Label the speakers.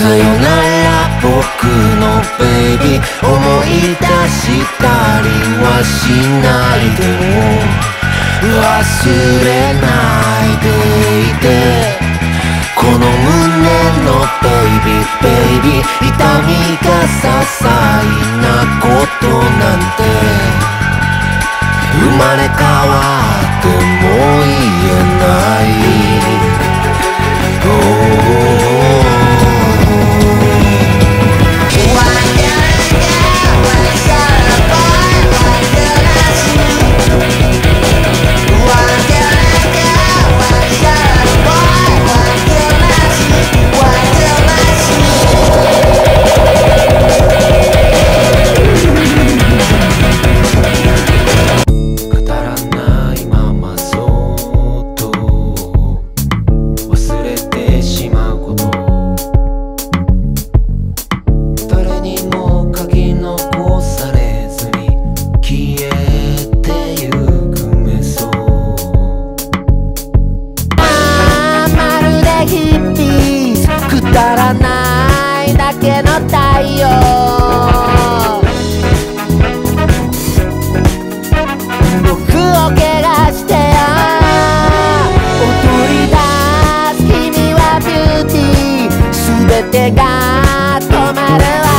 Speaker 1: さよなら僕のベイビー思い出したりはしないでも忘れないでいてこの胸のベイビーベイビー痛みが些細なことなんて生まれ変わっ
Speaker 2: を怪我して踊り出す君はビューティー。全てが止まるわ。